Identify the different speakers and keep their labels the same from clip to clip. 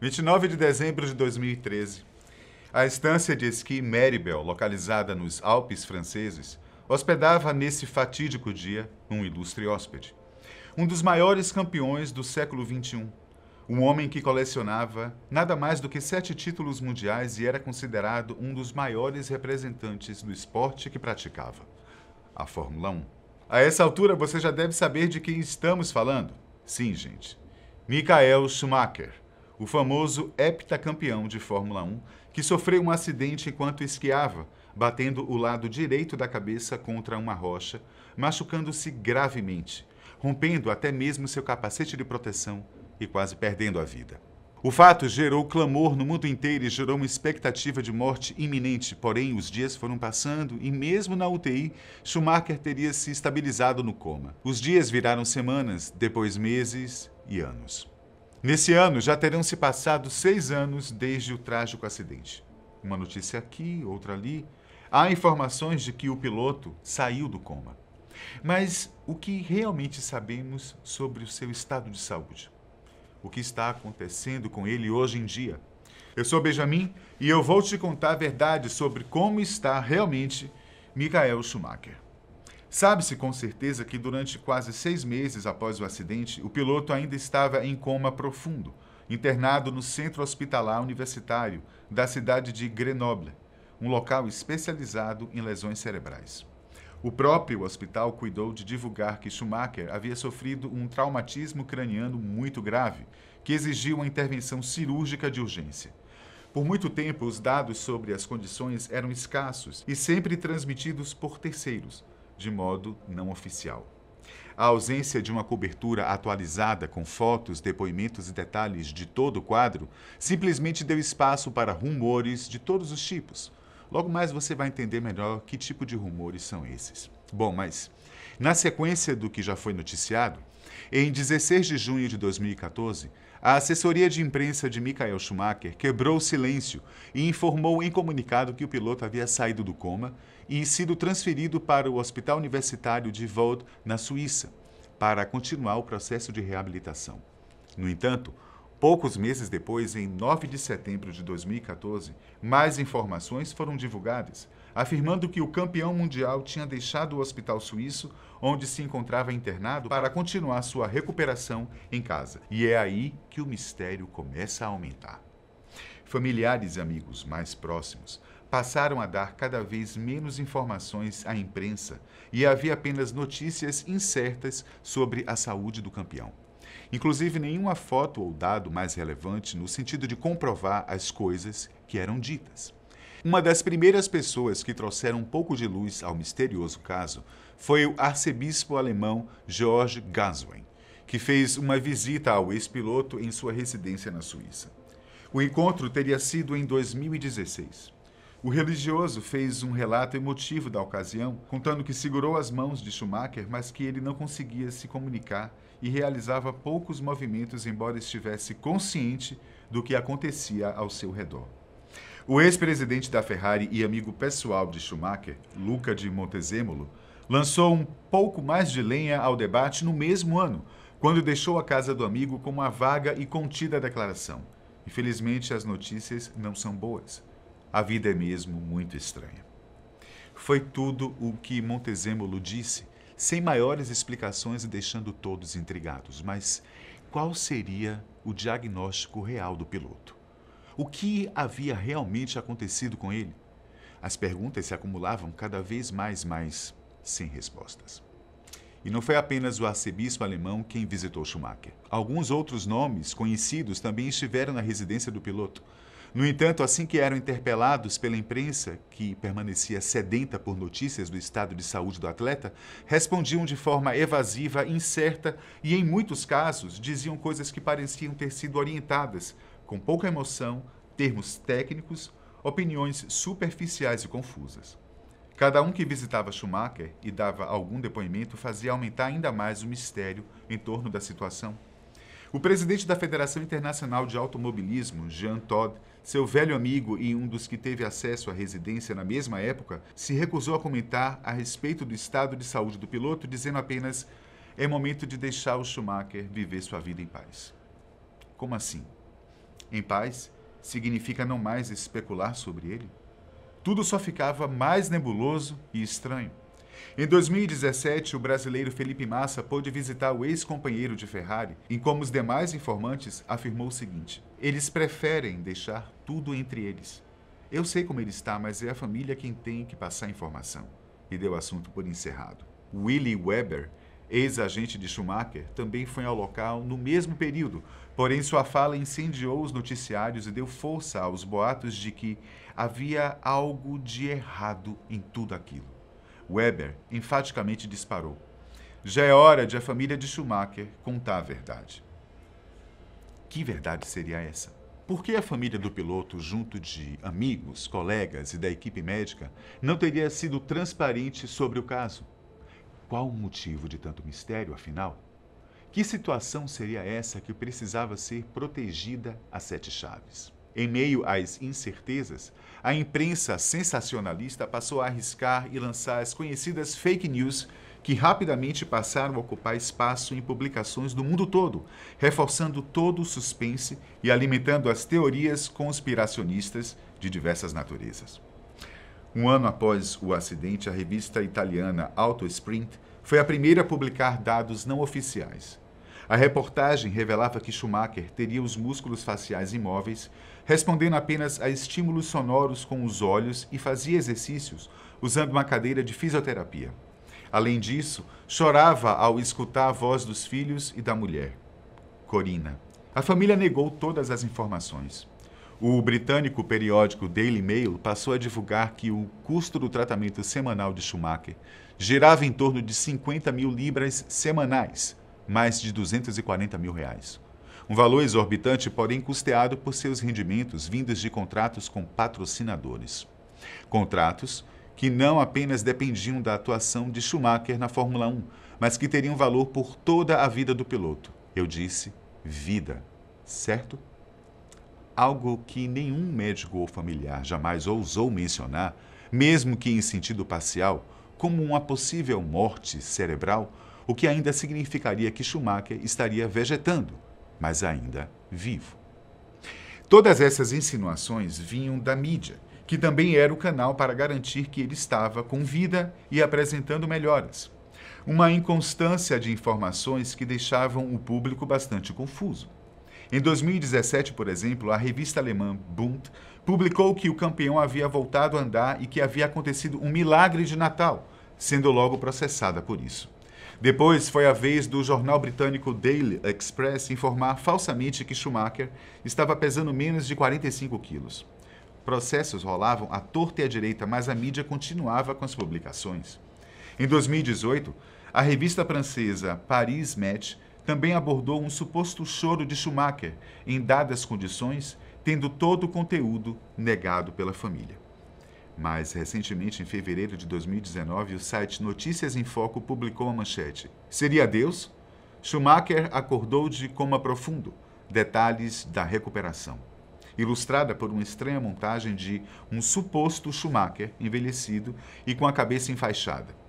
Speaker 1: 29 de dezembro de 2013. A estância de esqui Meribel, localizada nos Alpes franceses, hospedava nesse fatídico dia um ilustre hóspede. Um dos maiores campeões do século XXI. Um homem que colecionava nada mais do que sete títulos mundiais e era considerado um dos maiores representantes do esporte que praticava a Fórmula 1. A essa altura você já deve saber de quem estamos falando. Sim, gente. Michael Schumacher o famoso heptacampeão de Fórmula 1, que sofreu um acidente enquanto esquiava, batendo o lado direito da cabeça contra uma rocha, machucando-se gravemente, rompendo até mesmo seu capacete de proteção e quase perdendo a vida. O fato gerou clamor no mundo inteiro e gerou uma expectativa de morte iminente, porém os dias foram passando e, mesmo na UTI, Schumacher teria se estabilizado no coma. Os dias viraram semanas, depois meses e anos. Nesse ano já terão se passado seis anos desde o trágico acidente. Uma notícia aqui, outra ali. Há informações de que o piloto saiu do coma. Mas o que realmente sabemos sobre o seu estado de saúde? O que está acontecendo com ele hoje em dia? Eu sou Benjamin e eu vou te contar a verdade sobre como está realmente Michael Schumacher. Sabe-se com certeza que durante quase seis meses após o acidente, o piloto ainda estava em coma profundo, internado no centro hospitalar universitário da cidade de Grenoble, um local especializado em lesões cerebrais. O próprio hospital cuidou de divulgar que Schumacher havia sofrido um traumatismo craniano muito grave, que exigiu uma intervenção cirúrgica de urgência. Por muito tempo, os dados sobre as condições eram escassos e sempre transmitidos por terceiros, de modo não oficial. A ausência de uma cobertura atualizada com fotos, depoimentos e detalhes de todo o quadro simplesmente deu espaço para rumores de todos os tipos. Logo mais você vai entender melhor que tipo de rumores são esses. Bom, mas na sequência do que já foi noticiado, em 16 de junho de 2014, a assessoria de imprensa de Michael Schumacher quebrou o silêncio e informou em comunicado que o piloto havia saído do coma e sido transferido para o Hospital Universitário de Vaud, na Suíça, para continuar o processo de reabilitação. No entanto, poucos meses depois, em 9 de setembro de 2014, mais informações foram divulgadas afirmando que o campeão mundial tinha deixado o hospital suíço, onde se encontrava internado, para continuar sua recuperação em casa. E é aí que o mistério começa a aumentar. Familiares e amigos mais próximos passaram a dar cada vez menos informações à imprensa e havia apenas notícias incertas sobre a saúde do campeão. Inclusive, nenhuma foto ou dado mais relevante no sentido de comprovar as coisas que eram ditas. Uma das primeiras pessoas que trouxeram um pouco de luz ao misterioso caso foi o arcebispo alemão George Gaswain, que fez uma visita ao ex-piloto em sua residência na Suíça. O encontro teria sido em 2016. O religioso fez um relato emotivo da ocasião, contando que segurou as mãos de Schumacher, mas que ele não conseguia se comunicar e realizava poucos movimentos, embora estivesse consciente do que acontecia ao seu redor. O ex-presidente da Ferrari e amigo pessoal de Schumacher, Luca de Montezemolo, lançou um pouco mais de lenha ao debate no mesmo ano, quando deixou a casa do amigo com uma vaga e contida declaração. Infelizmente, as notícias não são boas. A vida é mesmo muito estranha. Foi tudo o que Montezemolo disse, sem maiores explicações e deixando todos intrigados. Mas qual seria o diagnóstico real do piloto? O que havia realmente acontecido com ele? As perguntas se acumulavam cada vez mais, mais sem respostas. E não foi apenas o arcebispo alemão quem visitou Schumacher. Alguns outros nomes conhecidos também estiveram na residência do piloto. No entanto, assim que eram interpelados pela imprensa, que permanecia sedenta por notícias do estado de saúde do atleta, respondiam de forma evasiva, incerta e, em muitos casos, diziam coisas que pareciam ter sido orientadas com pouca emoção, termos técnicos, opiniões superficiais e confusas. Cada um que visitava Schumacher e dava algum depoimento fazia aumentar ainda mais o mistério em torno da situação. O presidente da Federação Internacional de Automobilismo, Jean Todt, seu velho amigo e um dos que teve acesso à residência na mesma época, se recusou a comentar a respeito do estado de saúde do piloto, dizendo apenas: é momento de deixar o Schumacher viver sua vida em paz. Como assim? Em paz significa não mais especular sobre ele? Tudo só ficava mais nebuloso e estranho. Em 2017, o brasileiro Felipe Massa pôde visitar o ex-companheiro de Ferrari e, como os demais informantes, afirmou o seguinte: Eles preferem deixar tudo entre eles. Eu sei como ele está, mas é a família quem tem que passar informação. E deu o assunto por encerrado. Willie Weber, ex-agente de Schumacher, também foi ao local no mesmo período, porém sua fala incendiou os noticiários e deu força aos boatos de que havia algo de errado em tudo aquilo. Weber enfaticamente disparou. Já é hora de a família de Schumacher contar a verdade. Que verdade seria essa? Por que a família do piloto, junto de amigos, colegas e da equipe médica, não teria sido transparente sobre o caso? Qual o motivo de tanto mistério, afinal? Que situação seria essa que precisava ser protegida a sete chaves? Em meio às incertezas, a imprensa sensacionalista passou a arriscar e lançar as conhecidas fake news que rapidamente passaram a ocupar espaço em publicações do mundo todo, reforçando todo o suspense e alimentando as teorias conspiracionistas de diversas naturezas. Um ano após o acidente, a revista italiana Auto Sprint foi a primeira a publicar dados não oficiais. A reportagem revelava que Schumacher teria os músculos faciais imóveis, respondendo apenas a estímulos sonoros com os olhos e fazia exercícios usando uma cadeira de fisioterapia. Além disso, chorava ao escutar a voz dos filhos e da mulher, Corina. A família negou todas as informações. O britânico periódico Daily Mail passou a divulgar que o custo do tratamento semanal de Schumacher girava em torno de 50 mil libras semanais, mais de 240 mil reais. Um valor exorbitante, porém custeado por seus rendimentos vindos de contratos com patrocinadores. Contratos que não apenas dependiam da atuação de Schumacher na Fórmula 1, mas que teriam valor por toda a vida do piloto. Eu disse vida, certo? Algo que nenhum médico ou familiar jamais ousou mencionar, mesmo que em sentido parcial, como uma possível morte cerebral, o que ainda significaria que Schumacher estaria vegetando, mas ainda vivo. Todas essas insinuações vinham da mídia que também era o canal para garantir que ele estava com vida e apresentando melhoras. Uma inconstância de informações que deixavam o público bastante confuso. Em 2017, por exemplo, a revista alemã Bund publicou que o campeão havia voltado a andar e que havia acontecido um milagre de Natal, sendo logo processada por isso. Depois foi a vez do jornal britânico Daily Express informar falsamente que Schumacher estava pesando menos de 45 quilos. Processos rolavam à torta e à direita, mas a mídia continuava com as publicações. Em 2018, a revista francesa Paris Match também abordou um suposto choro de Schumacher em dadas condições, tendo todo o conteúdo negado pela família. Mais recentemente, em fevereiro de 2019, o site Notícias em Foco publicou a manchete: Seria Deus? Schumacher acordou de coma profundo. Detalhes da recuperação ilustrada por uma estranha montagem de um suposto Schumacher envelhecido e com a cabeça enfaixada.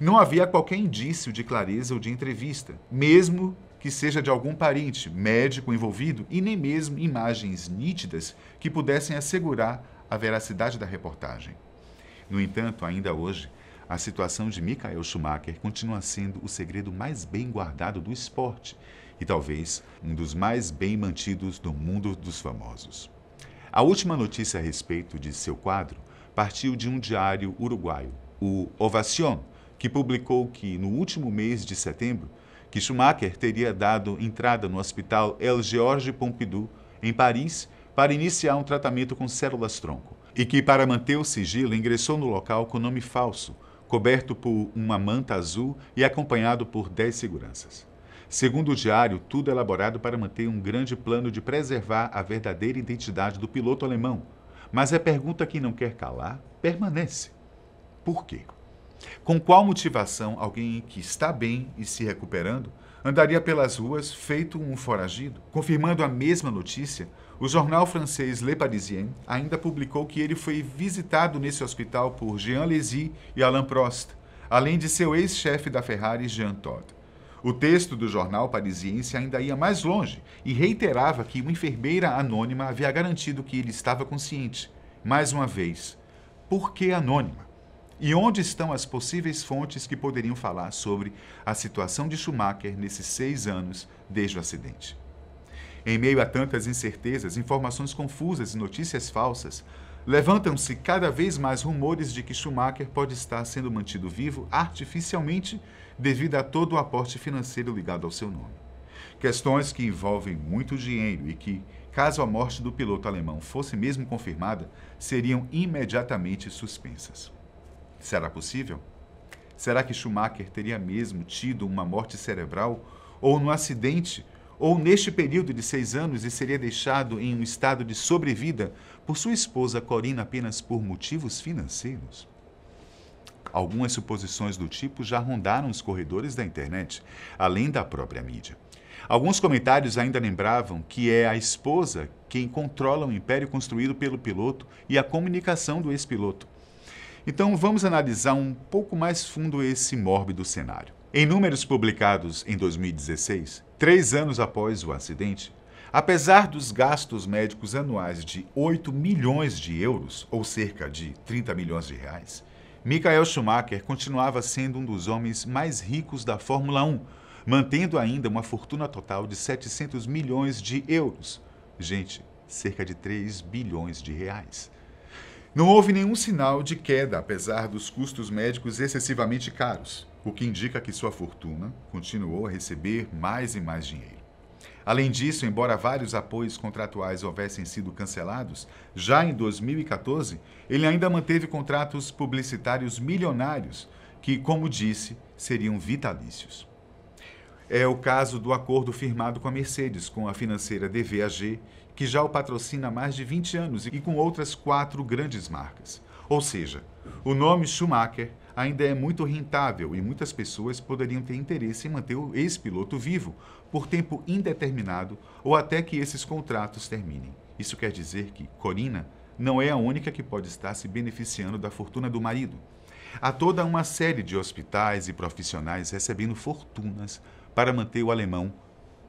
Speaker 1: Não havia qualquer indício de clareza ou de entrevista, mesmo que seja de algum parente, médico envolvido, e nem mesmo imagens nítidas que pudessem assegurar a veracidade da reportagem. No entanto, ainda hoje, a situação de Michael Schumacher continua sendo o segredo mais bem guardado do esporte e talvez um dos mais bem mantidos do mundo dos famosos. A última notícia a respeito de seu quadro partiu de um diário uruguaio, o Ovacion, que publicou que no último mês de setembro, que Schumacher teria dado entrada no hospital El Georges Pompidou, em Paris, para iniciar um tratamento com células-tronco, e que, para manter o sigilo, ingressou no local com nome falso, coberto por uma manta azul e acompanhado por dez seguranças. Segundo o diário, tudo elaborado para manter um grande plano de preservar a verdadeira identidade do piloto alemão. Mas a pergunta que não quer calar permanece. Por quê? Com qual motivação alguém que está bem e se recuperando andaria pelas ruas feito um foragido? Confirmando a mesma notícia, o jornal francês Le Parisien ainda publicou que ele foi visitado nesse hospital por Jean Lézy e Alain Prost, além de seu ex-chefe da Ferrari, Jean Todt. O texto do jornal parisiense ainda ia mais longe e reiterava que uma enfermeira anônima havia garantido que ele estava consciente. Mais uma vez, por que anônima? E onde estão as possíveis fontes que poderiam falar sobre a situação de Schumacher nesses seis anos desde o acidente? Em meio a tantas incertezas, informações confusas e notícias falsas, levantam-se cada vez mais rumores de que Schumacher pode estar sendo mantido vivo artificialmente devido a todo o aporte financeiro ligado ao seu nome. Questões que envolvem muito dinheiro e que, caso a morte do piloto alemão fosse mesmo confirmada, seriam imediatamente suspensas. Será possível? Será que Schumacher teria mesmo tido uma morte cerebral ou no acidente ou neste período de seis anos e seria deixado em um estado de sobrevida por sua esposa Corina apenas por motivos financeiros? Algumas suposições do tipo já rondaram os corredores da internet, além da própria mídia. Alguns comentários ainda lembravam que é a esposa quem controla o império construído pelo piloto e a comunicação do ex-piloto. Então vamos analisar um pouco mais fundo esse mórbido cenário. Em números publicados em 2016, três anos após o acidente, apesar dos gastos médicos anuais de 8 milhões de euros, ou cerca de 30 milhões de reais, Michael Schumacher continuava sendo um dos homens mais ricos da Fórmula 1, mantendo ainda uma fortuna total de 700 milhões de euros. Gente, cerca de 3 bilhões de reais. Não houve nenhum sinal de queda, apesar dos custos médicos excessivamente caros, o que indica que sua fortuna continuou a receber mais e mais dinheiro. Além disso, embora vários apoios contratuais houvessem sido cancelados, já em 2014, ele ainda manteve contratos publicitários milionários, que, como disse, seriam vitalícios. É o caso do acordo firmado com a Mercedes, com a financeira DVAG, que já o patrocina há mais de 20 anos e com outras quatro grandes marcas. Ou seja, o nome Schumacher ainda é muito rentável e muitas pessoas poderiam ter interesse em manter o ex-piloto vivo por tempo indeterminado ou até que esses contratos terminem. Isso quer dizer que Corina não é a única que pode estar se beneficiando da fortuna do marido. Há toda uma série de hospitais e profissionais recebendo fortunas para manter o alemão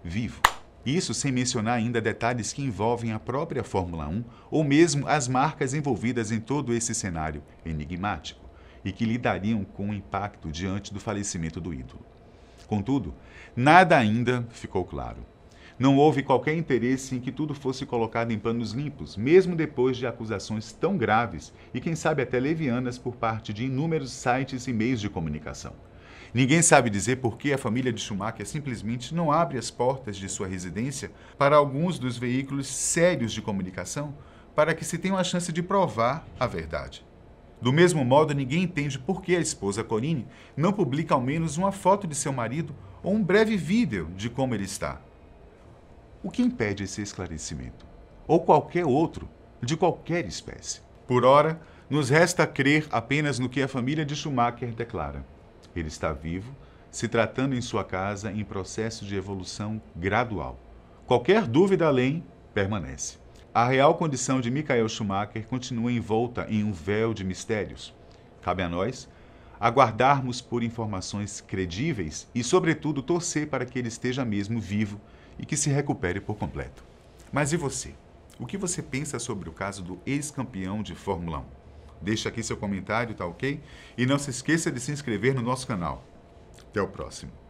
Speaker 1: vivo. Isso sem mencionar ainda detalhes que envolvem a própria Fórmula 1 ou mesmo as marcas envolvidas em todo esse cenário enigmático e que lidariam com o impacto diante do falecimento do ídolo. Contudo, nada ainda ficou claro. Não houve qualquer interesse em que tudo fosse colocado em panos limpos, mesmo depois de acusações tão graves e, quem sabe, até levianas por parte de inúmeros sites e meios de comunicação. Ninguém sabe dizer por que a família de Schumacher simplesmente não abre as portas de sua residência para alguns dos veículos sérios de comunicação para que se tenha a chance de provar a verdade. Do mesmo modo, ninguém entende por que a esposa Corine não publica ao menos uma foto de seu marido ou um breve vídeo de como ele está. O que impede esse esclarecimento? Ou qualquer outro, de qualquer espécie? Por ora, nos resta crer apenas no que a família de Schumacher declara. Ele está vivo, se tratando em sua casa em processo de evolução gradual. Qualquer dúvida além permanece. A real condição de Michael Schumacher continua envolta em um véu de mistérios. Cabe a nós aguardarmos por informações credíveis e, sobretudo, torcer para que ele esteja mesmo vivo e que se recupere por completo. Mas e você? O que você pensa sobre o caso do ex-campeão de Fórmula 1? Deixe aqui seu comentário, tá ok? E não se esqueça de se inscrever no nosso canal. Até o próximo.